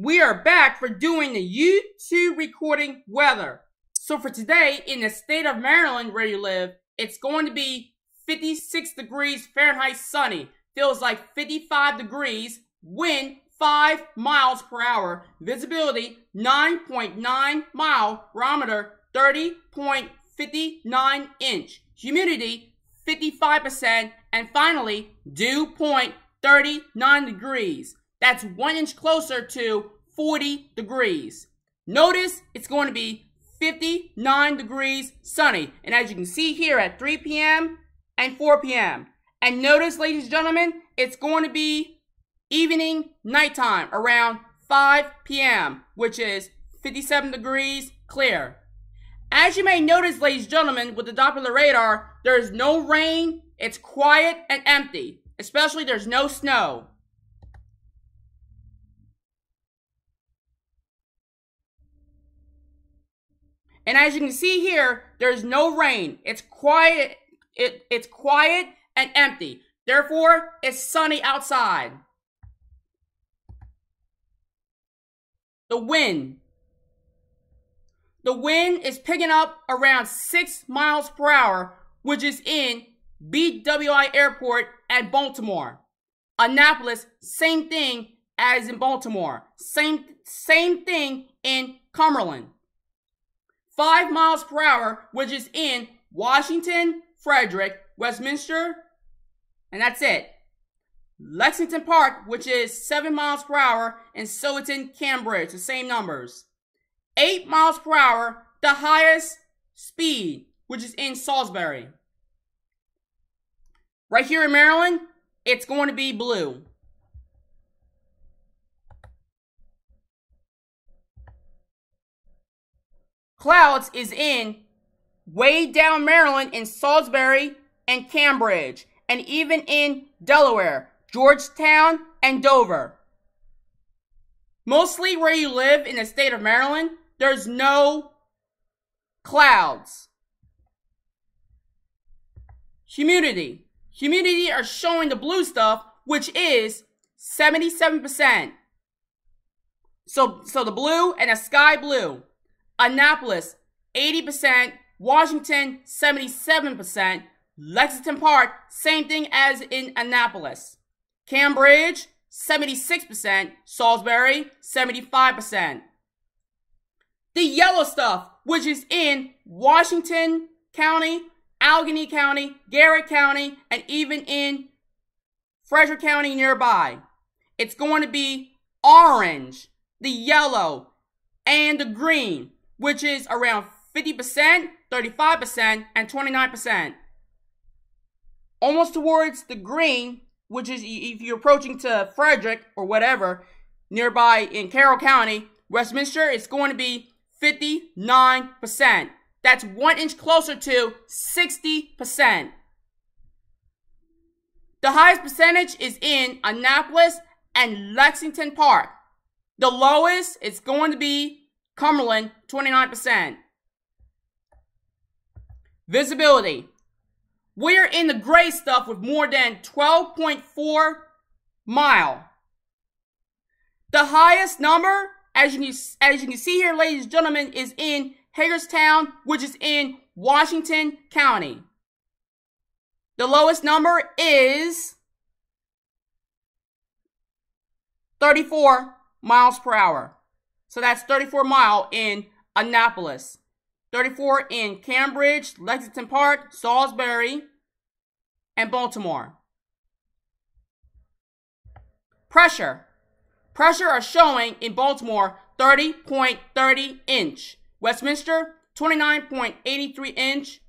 we are back for doing the YouTube recording weather. So for today, in the state of Maryland where you live, it's going to be 56 degrees Fahrenheit sunny. Feels like 55 degrees, wind 5 miles per hour, visibility 9.9 mile, barometer 30.59 inch, humidity 55%, and finally, dew point 39 degrees. That's one inch closer to 40 degrees. Notice it's going to be 59 degrees sunny. And as you can see here at 3 p.m. and 4 p.m. And notice, ladies and gentlemen, it's going to be evening nighttime around 5 p.m., which is 57 degrees clear. As you may notice, ladies and gentlemen, with the Doppler radar, there's no rain, it's quiet and empty. Especially there's no snow. And as you can see here, there's no rain. It's quiet. It, it's quiet and empty. Therefore, it's sunny outside. The wind. The wind is picking up around 6 miles per hour, which is in BWI Airport at Baltimore. Annapolis, same thing as in Baltimore. Same, same thing in Cumberland. 5 miles per hour, which is in Washington, Frederick, Westminster, and that's it. Lexington Park, which is 7 miles per hour, and so it's in Cambridge, the same numbers. 8 miles per hour, the highest speed, which is in Salisbury. Right here in Maryland, it's going to be blue. Clouds is in way down Maryland in Salisbury and Cambridge, and even in Delaware, Georgetown, and Dover. Mostly where you live in the state of Maryland, there's no clouds. Humidity. Humidity are showing the blue stuff, which is 77%. So, so the blue and the sky blue. Annapolis, 80%. Washington, 77%. Lexington Park, same thing as in Annapolis. Cambridge, 76%. Salisbury, 75%. The yellow stuff, which is in Washington County, Allegany County, Garrett County, and even in Frederick County nearby. It's going to be orange, the yellow, and the green which is around 50%, 35%, and 29%. Almost towards the green, which is if you're approaching to Frederick or whatever, nearby in Carroll County, Westminster, it's going to be 59%. That's one inch closer to 60%. The highest percentage is in Annapolis and Lexington Park. The lowest is going to be Cumberland, 29%. Visibility. We're in the gray stuff with more than 12.4 mile. The highest number, as you, can, as you can see here, ladies and gentlemen, is in Hagerstown, which is in Washington County. The lowest number is 34 miles per hour. So that's 34 mile in Annapolis. 34 in Cambridge, Lexington Park, Salisbury, and Baltimore. Pressure. Pressure are showing in Baltimore 30.30 inch. Westminster 29.83 inch.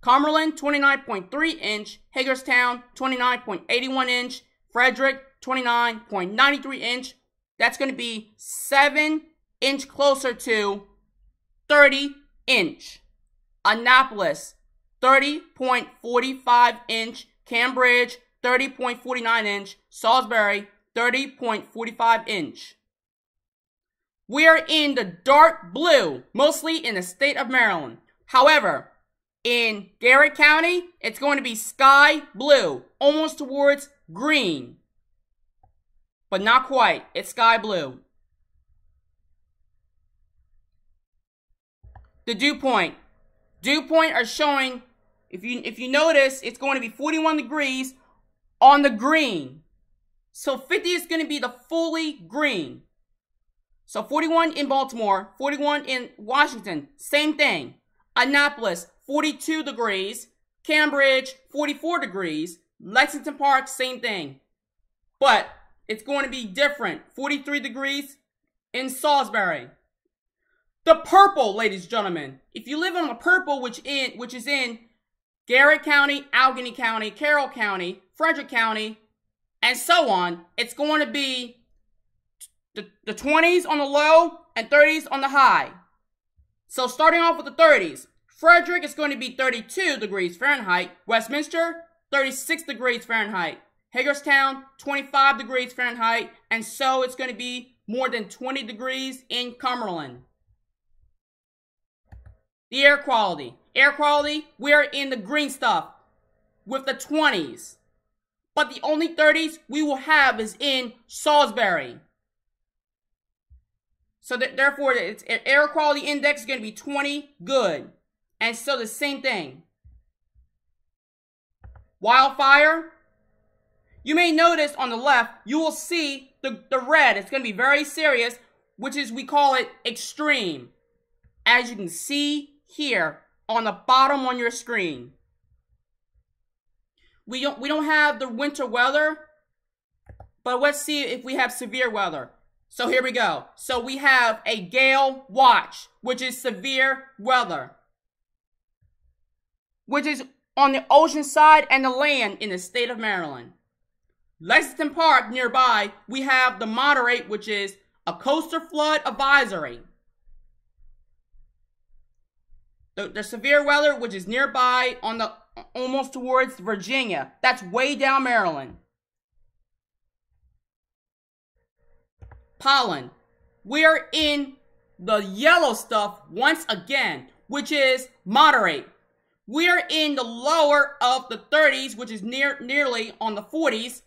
Cumberland 29.3 inch. Hagerstown 29.81 inch. Frederick 29.93 inch. That's going to be 7 inch closer to 30 inch. Annapolis, 30.45 inch. Cambridge, 30.49 inch. Salisbury, 30.45 inch. We are in the dark blue, mostly in the state of Maryland. However, in Garrett County, it's going to be sky blue, almost towards green. But not quite. It's sky blue. The dew point. Dew point are showing, if you if you notice, it's going to be 41 degrees on the green. So 50 is going to be the fully green. So 41 in Baltimore, 41 in Washington, same thing. Annapolis, 42 degrees. Cambridge, 44 degrees. Lexington Park, same thing. But it's going to be different. 43 degrees in Salisbury. The purple, ladies and gentlemen. If you live on the purple, which in which is in Garrett County, Allegany County, Carroll County, Frederick County, and so on, it's going to be the, the 20s on the low and 30s on the high. So starting off with the 30s, Frederick is going to be 32 degrees Fahrenheit. Westminster, 36 degrees Fahrenheit. Hagerstown, 25 degrees Fahrenheit. And so it's going to be more than 20 degrees in Cumberland. The air quality. Air quality, we're in the green stuff with the 20s. But the only 30s we will have is in Salisbury. So that, therefore, its air quality index is going to be 20 good. And so the same thing. Wildfire. You may notice on the left, you will see the, the red. It's going to be very serious, which is, we call it extreme. As you can see here on the bottom on your screen. We don't, we don't have the winter weather, but let's see if we have severe weather. So here we go. So we have a gale watch, which is severe weather, which is on the ocean side and the land in the state of Maryland. Lexington Park nearby, we have the moderate, which is a coastal flood advisory. The, the severe weather, which is nearby on the almost towards Virginia. That's way down Maryland. pollen. We're in the yellow stuff once again, which is moderate. We're in the lower of the 30s, which is near nearly on the 40s.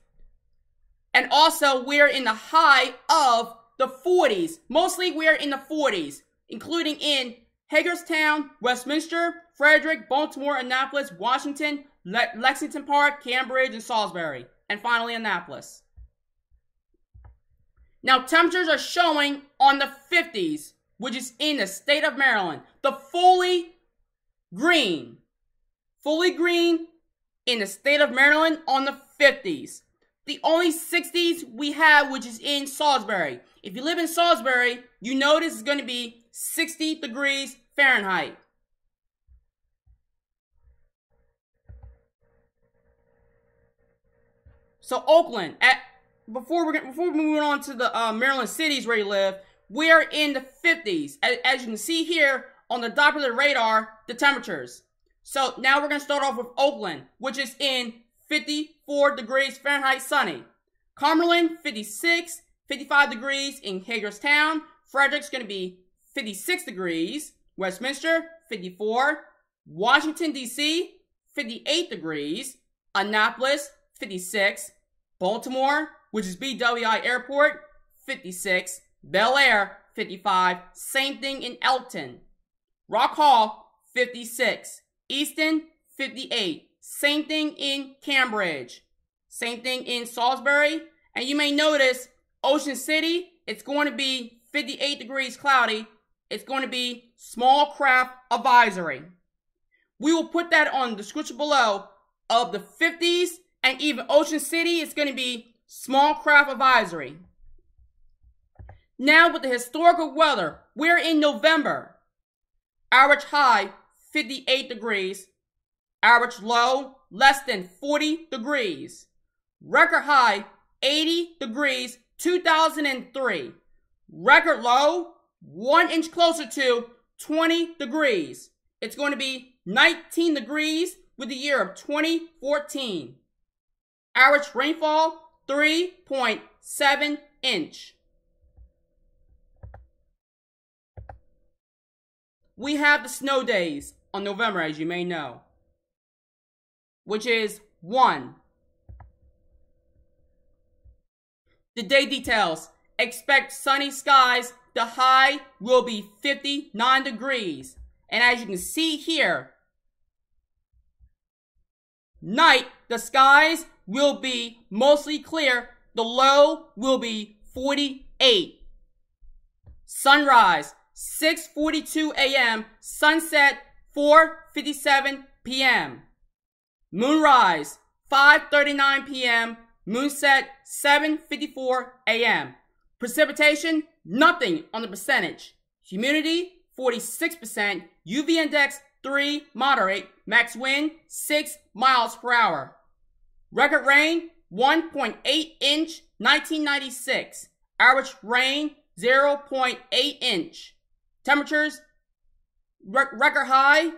And also we're in the high of the 40s. Mostly we're in the 40s, including in Hagerstown, Westminster, Frederick, Baltimore, Annapolis, Washington, Le- Lexington Park, Cambridge, and Salisbury. And finally Annapolis. Now, temperatures are showing on the 50s, which is in the state of Maryland. The fully green, fully green in the state of Maryland on the 50s. The only 60s we have, which is in Salisbury. If you live in Salisbury, you know this is going to be 60 degrees Fahrenheit. So Oakland at before we're before we move on to the uh, Maryland cities where you live, we're in the 50s. As, as you can see here on the Doppler radar, the temperatures. So now we're gonna start off with Oakland, which is in 54 degrees Fahrenheit sunny. Cumberland, 56, 55 degrees in Hagerstown. Frederick's gonna be 56 degrees. Westminster, 54. Washington, D.C., 58 degrees. Annapolis, 56. Baltimore, which is BWI Airport, 56. Bel Air, 55. Same thing in Elkton. Rock Hall, 56. Easton, 58. Same thing in Cambridge. Same thing in Salisbury. And you may notice Ocean City, it's going to be 58 degrees cloudy. It's going to be small craft advisory. We will put that on the description below of the 50s and even Ocean City It's going to be small craft advisory. Now with the historical weather, we're in November. Average high 58 degrees. Average low less than 40 degrees. Record high 80 degrees 2003. Record low 1 inch closer to 20 degrees. It's going to be 19 degrees with the year of 2014. Average rainfall 3.7 inch. We have the snow days on November, as you may know, which is 1. The day details. Expect sunny skies. The high will be 59 degrees. And as you can see here, night, the skies will be mostly clear. The low will be 48. Sunrise, 6.42 a.m. Sunset, 4.57 p.m. Moonrise, 5.39 p.m. Moonset, 7.54 a.m. Precipitation, nothing on the percentage. Humidity, 46%. UV index, 3, moderate. Max wind, 6 miles per hour. Record rain, 1.8 inch, 1996. Average rain, 0.8 inch. Temperatures, record high,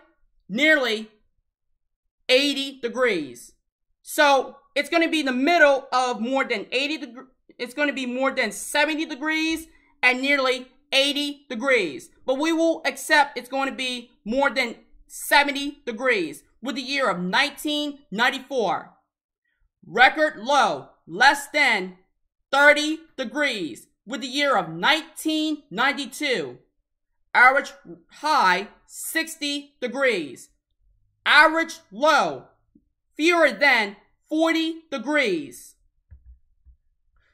nearly 80 degrees. So it's going to be the middle of more than 80 degrees. It's going to be more than 70 degrees and nearly 80 degrees. But we will accept it's going to be more than 70 degrees with the year of 1994. Record low, less than 30 degrees with the year of 1992. Average high, 60 degrees. Average low, fewer than 40 degrees.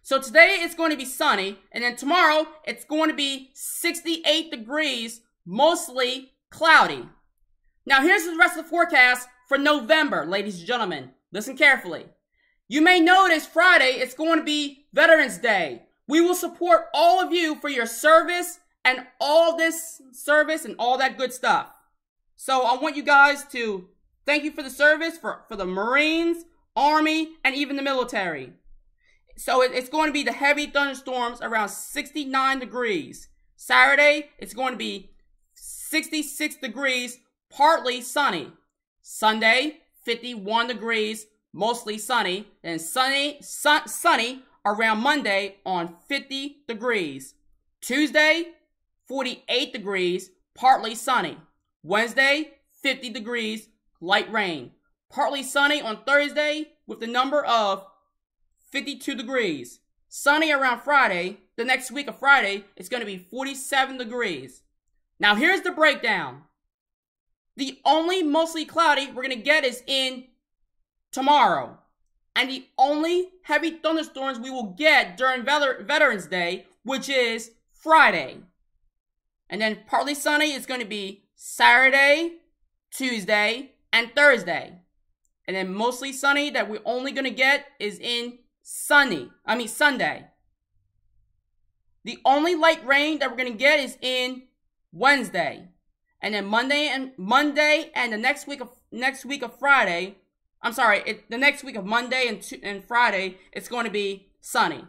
So today it's going to be sunny, and then tomorrow it's going to be 68 degrees, mostly cloudy. Now here's the rest of the forecast for November, ladies and gentlemen. Listen carefully. You may notice Friday it's going to be Veterans Day. We will support all of you for your service and all this service and all that good stuff. So I want you guys to thank you for the service for, for the Marines, Army, and even the military. So it, it's going to be the heavy thunderstorms around 69 degrees. Saturday, it's going to be 66 degrees, partly sunny. Sunday, 51 degrees, mostly sunny. And sunny, sun, sunny around Monday on 50 degrees. Tuesday, 48 degrees, partly sunny. Wednesday, 50 degrees, light rain. Partly sunny on Thursday with the number of 52 degrees. Sunny around Friday. The next week of Friday, it's going to be 47 degrees. Now, here's the breakdown. The only mostly cloudy we're going to get is in tomorrow. And the only heavy thunderstorms we will get during Veterans Day, which is Friday. And then partly sunny is going to be Saturday, Tuesday, and Thursday. And then mostly sunny that we're only going to get is in sunny. I mean Sunday. The only light rain that we're going to get is in Wednesday. And then Monday and Monday and the next week of next week of Friday, I'm sorry, it, the next week of Monday and and Friday, it's going to be sunny.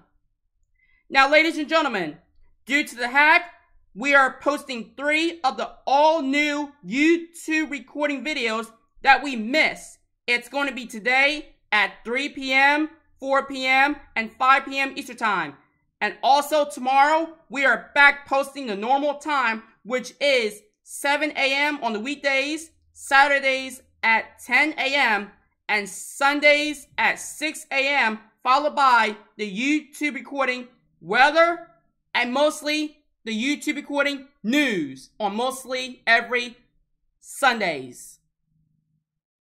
Now, ladies and gentlemen, due to the hack, we are posting three of the all new YouTube recording videos that we missed. It's going to be today at 3 p.m., 4 p.m., and 5 p.m. Eastern Time. And also tomorrow, we are back posting the normal time, which is 7 a.m. on the weekdays, Saturdays at 10 a.m., and Sundays at 6 a.m., followed by the YouTube recording weather and mostly the YouTube recording news on mostly every Sundays.